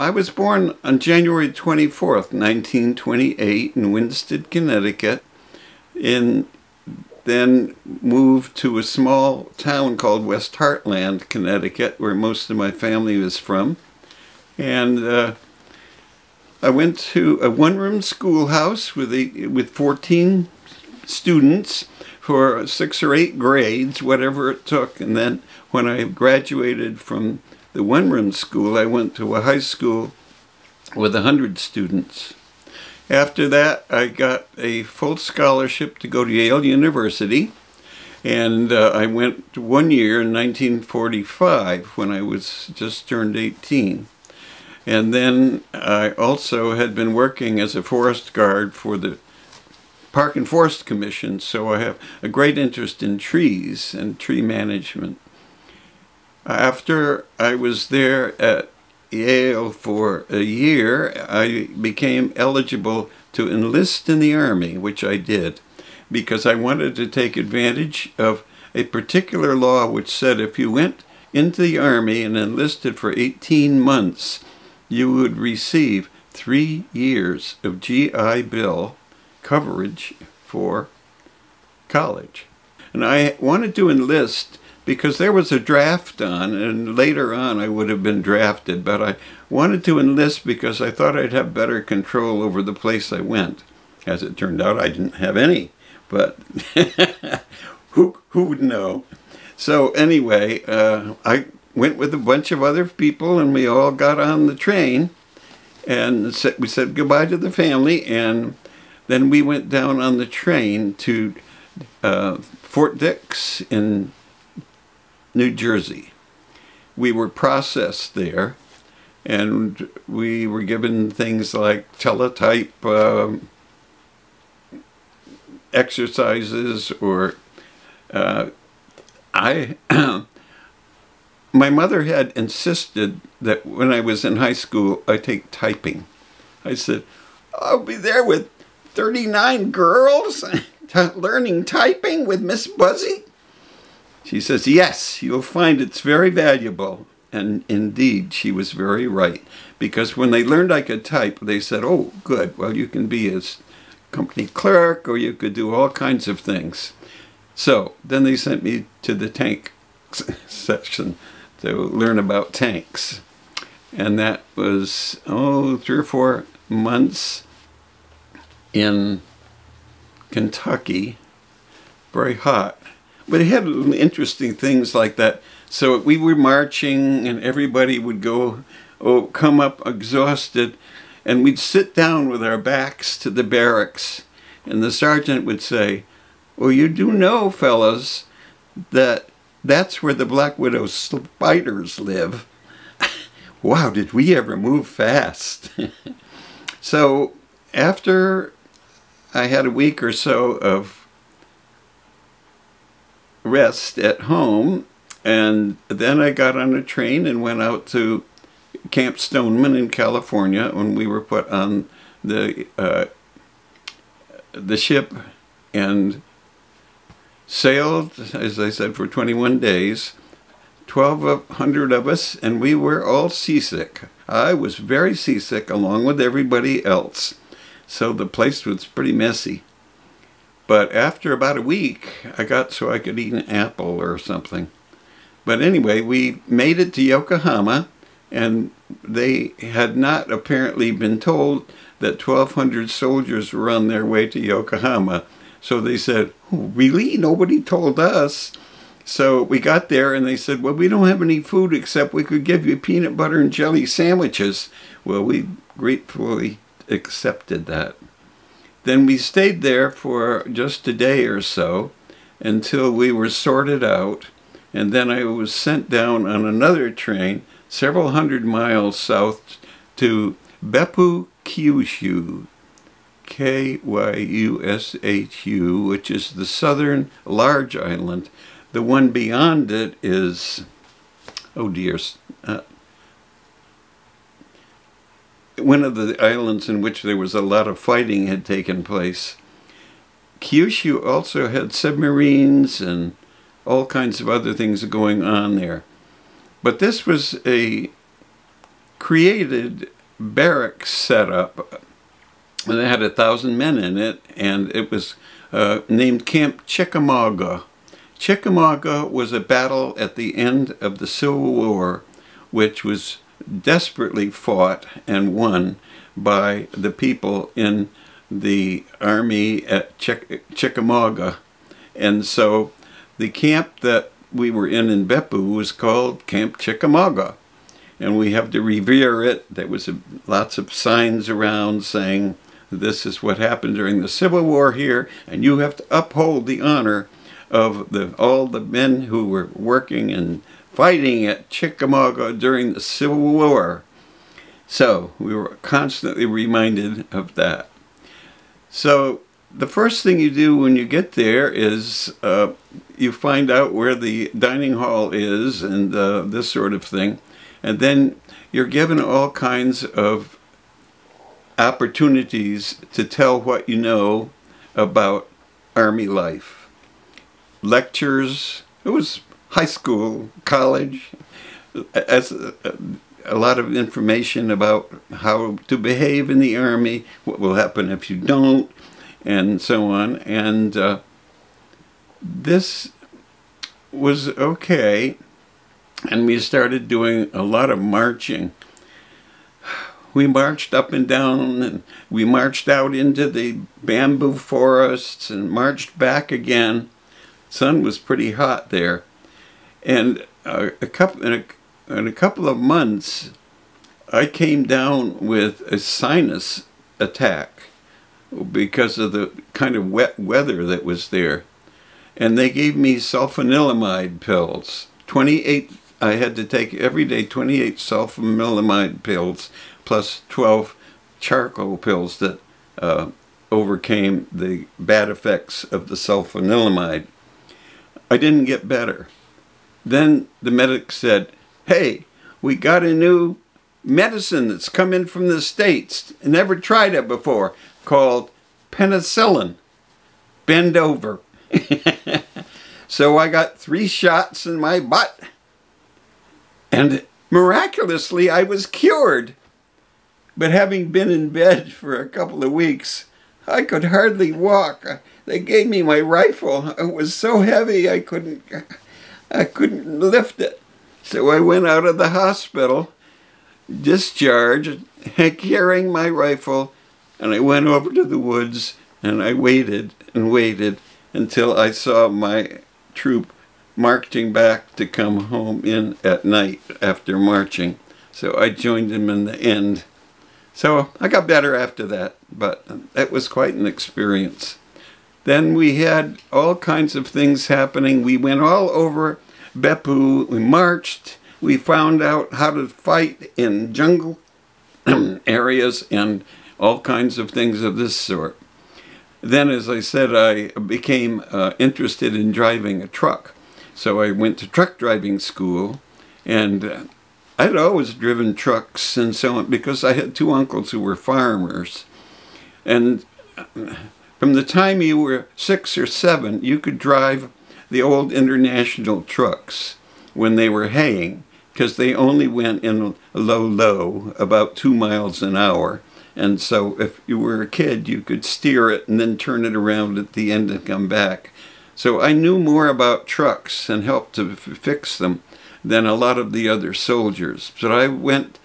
I was born on January 24th, 1928, in Winsted, Connecticut, and then moved to a small town called West Hartland, Connecticut, where most of my family was from. And uh, I went to a one-room schoolhouse with with 14 students for six or eight grades, whatever it took. And then when I graduated from the one-room school, I went to a high school with 100 students. After that, I got a full scholarship to go to Yale University. And uh, I went one year in 1945 when I was just turned 18. And then I also had been working as a forest guard for the Park and Forest Commission, so I have a great interest in trees and tree management. After I was there at Yale for a year, I became eligible to enlist in the Army, which I did, because I wanted to take advantage of a particular law which said if you went into the Army and enlisted for 18 months, you would receive three years of GI Bill coverage for college. And I wanted to enlist because there was a draft on, and later on I would have been drafted, but I wanted to enlist because I thought I'd have better control over the place I went. As it turned out, I didn't have any, but who, who would know? So anyway, uh, I went with a bunch of other people and we all got on the train and we said goodbye to the family and then we went down on the train to uh, Fort Dix in New Jersey. We were processed there and we were given things like teletype um, exercises or uh, I my mother had insisted that when I was in high school, I take typing. I said, I'll be there with 39 girls learning typing with Miss Buzzy. She says, yes, you'll find it's very valuable. And indeed, she was very right. Because when they learned I could type, they said, oh, good, well, you can be a company clerk or you could do all kinds of things. So then they sent me to the tank section to learn about tanks. And that was, oh, three or four months in Kentucky, very hot. But it had interesting things like that. So we were marching and everybody would go, oh, come up exhausted. And we'd sit down with our backs to the barracks. And the sergeant would say, well, you do know, fellas, that that's where the Black Widow spiders live. wow, did we ever move fast? so after I had a week or so of rest at home, and then I got on a train and went out to Camp Stoneman in California when we were put on the uh, the ship and sailed, as I said, for 21 days. 1,200 of us, and we were all seasick. I was very seasick along with everybody else. So the place was pretty messy. But after about a week, I got so I could eat an apple or something. But anyway, we made it to Yokohama, and they had not apparently been told that 1,200 soldiers were on their way to Yokohama. So they said, oh, really? Nobody told us. So we got there and they said, well, we don't have any food except we could give you peanut butter and jelly sandwiches. Well, we gratefully accepted that. Then we stayed there for just a day or so until we were sorted out. And then I was sent down on another train several hundred miles south to Beppu, Kyushu, K-Y-U-S-H-U, which is the southern large island. The one beyond it is, oh dear, uh, one of the islands in which there was a lot of fighting had taken place. Kyushu also had submarines and all kinds of other things going on there. But this was a created barracks set up. And they had a thousand men in it, and it was uh, named Camp Chickamauga. Chickamauga was a battle at the end of the Civil War, which was desperately fought and won by the people in the army at Chick Chickamauga. And so the camp that we were in in Beppu was called Camp Chickamauga. And we have to revere it. There was a, lots of signs around saying, this is what happened during the Civil War here, and you have to uphold the honor of the, all the men who were working and fighting at Chickamauga during the Civil War. So we were constantly reminded of that. So the first thing you do when you get there is uh, you find out where the dining hall is and uh, this sort of thing. And then you're given all kinds of opportunities to tell what you know about Army life. Lectures, it was high school, college, as a, a, lot of information about how to behave in the Army, what will happen if you don't, and so on. And uh, this was okay. And we started doing a lot of marching we marched up and down and we marched out into the bamboo forests and marched back again. Sun was pretty hot there. And uh, a couple in a, in a couple of months, I came down with a sinus attack because of the kind of wet weather that was there. And they gave me sulfanilamide pills. 28, I had to take every day 28 sulfanilamide pills plus 12 charcoal pills that uh, overcame the bad effects of the sulfanilamide. I didn't get better. Then the medic said, hey, we got a new medicine that's come in from the States, never tried it before, called penicillin. Bend over. so I got three shots in my butt. And miraculously, I was cured. But having been in bed for a couple of weeks, I could hardly walk. They gave me my rifle. It was so heavy I couldn't I couldn't lift it. So I went out of the hospital, discharged, carrying my rifle, and I went over to the woods and I waited and waited until I saw my troop marching back to come home in at night after marching. So I joined them in the end. So I got better after that, but it was quite an experience. Then we had all kinds of things happening. We went all over Beppu. We marched. We found out how to fight in jungle areas and all kinds of things of this sort. Then, as I said, I became uh, interested in driving a truck. So I went to truck driving school and uh, I'd always driven trucks and so on because I had two uncles who were farmers. And from the time you were six or seven, you could drive the old international trucks when they were haying because they only went in low, low, about two miles an hour. And so if you were a kid, you could steer it and then turn it around at the end and come back. So I knew more about trucks and helped to fix them than a lot of the other soldiers. So I went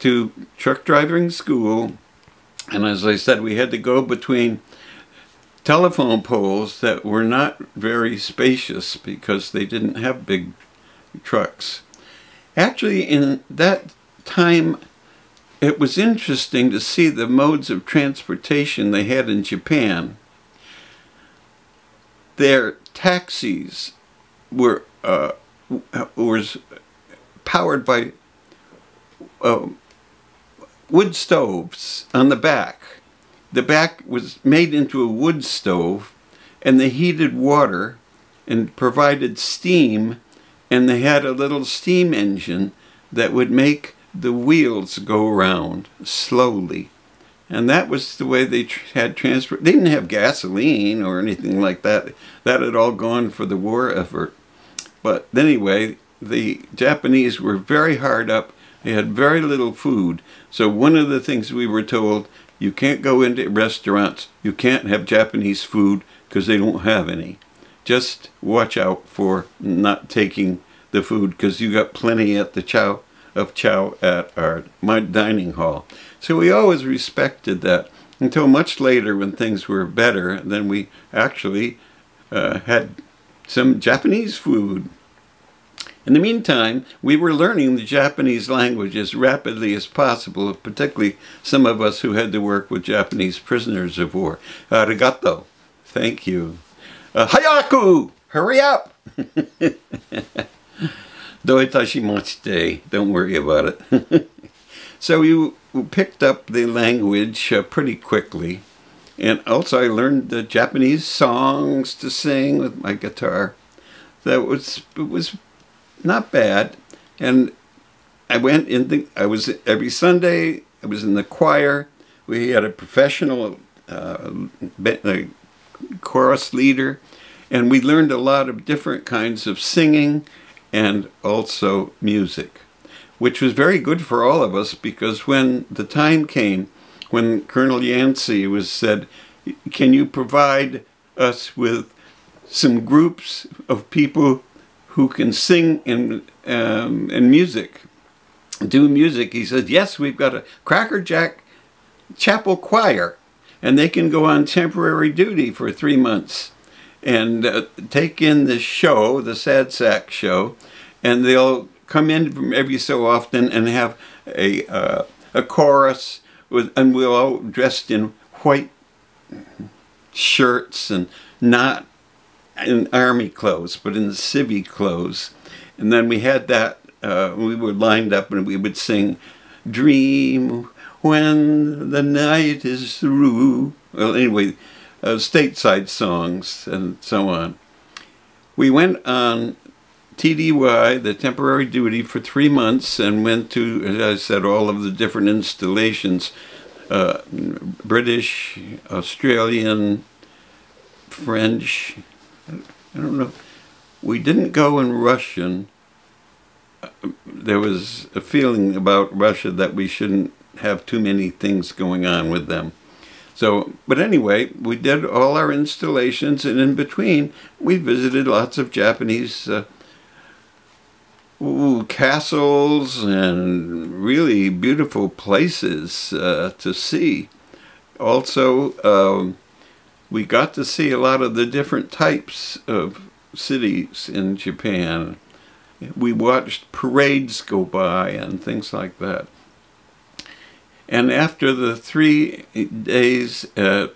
to truck driving school, and as I said, we had to go between telephone poles that were not very spacious because they didn't have big trucks. Actually, in that time, it was interesting to see the modes of transportation they had in Japan. Their taxis were uh, was powered by uh, wood stoves on the back. The back was made into a wood stove and they heated water and provided steam and they had a little steam engine that would make the wheels go around slowly. And that was the way they tr had transport. They didn't have gasoline or anything like that. That had all gone for the war effort. But anyway, the Japanese were very hard up They had very little food. So one of the things we were told, you can't go into restaurants, you can't have Japanese food because they don't have any. Just watch out for not taking the food because you got plenty at the chow of chow at our my dining hall. So we always respected that until much later when things were better. Then we actually uh, had some Japanese food. In the meantime, we were learning the Japanese language as rapidly as possible, particularly some of us who had to work with Japanese prisoners of war. Arigato. Thank you. Uh, hayaku! Hurry up! Doitashimashite. Don't worry about it. so you picked up the language uh, pretty quickly. And also I learned the Japanese songs to sing with my guitar. That was, it was not bad. And I went in the, I was every Sunday, I was in the choir. We had a professional uh, chorus leader. And we learned a lot of different kinds of singing and also music, which was very good for all of us because when the time came when Colonel Yancey was said, can you provide us with some groups of people who can sing in, um, in music, do music? He said, yes, we've got a Cracker Jack chapel choir and they can go on temporary duty for three months and uh, take in the show, the Sad Sack show, and they'll come in from every so often and have a uh, a chorus with, and we're all dressed in white shirts and not in army clothes, but in civvy clothes. And then we had that, uh, we were lined up and we would sing, Dream when the night is through. Well, anyway, uh, stateside songs and so on. We went on TDY, the temporary duty, for three months and went to, as I said, all of the different installations uh, British, Australian, French. I don't know. We didn't go in Russian. There was a feeling about Russia that we shouldn't have too many things going on with them. So, but anyway, we did all our installations, and in between, we visited lots of Japanese uh, ooh, castles and really beautiful places uh, to see. Also, um, we got to see a lot of the different types of cities in Japan. We watched parades go by and things like that. And after the three days uh,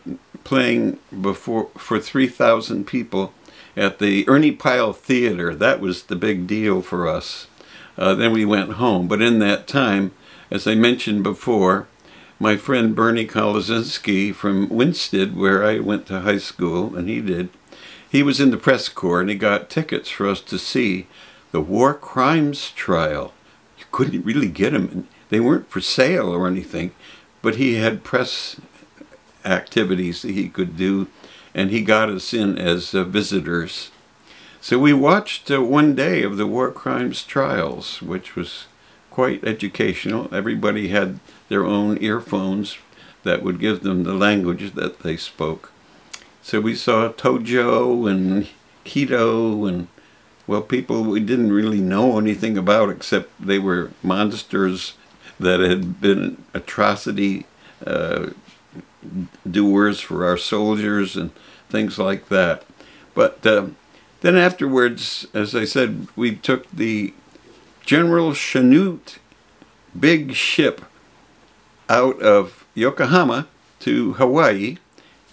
playing before for 3,000 people at the Ernie Pyle Theater, that was the big deal for us. Uh, then we went home. But in that time, as I mentioned before, my friend Bernie Kolosinski from Winsted, where I went to high school, and he did, he was in the press corps and he got tickets for us to see the war crimes trial. You couldn't really get them they weren't for sale or anything, but he had press activities that he could do, and he got us in as uh, visitors. So we watched uh, one day of the war crimes trials, which was quite educational. Everybody had their own earphones that would give them the language that they spoke. So we saw Tojo and Kido and, well, people we didn't really know anything about except they were monsters that had been atrocity uh, doers for our soldiers and things like that. But uh, then afterwards, as I said, we took the General Chanute big ship out of Yokohama to Hawaii,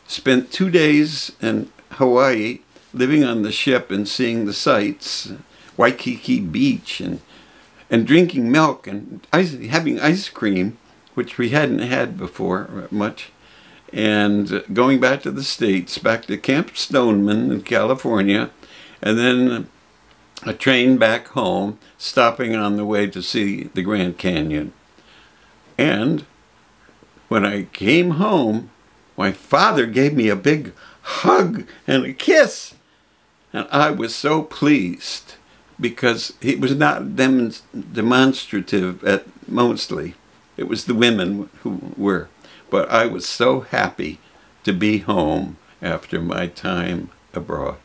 spent two days in Hawaii living on the ship and seeing the sights, Waikiki Beach and and drinking milk and ice, having ice cream, which we hadn't had before much, and going back to the States, back to Camp Stoneman in California, and then a train back home, stopping on the way to see the Grand Canyon. And when I came home, my father gave me a big hug and a kiss, and I was so pleased because he was not demonstrative at mostly. It was the women who were. But I was so happy to be home after my time abroad.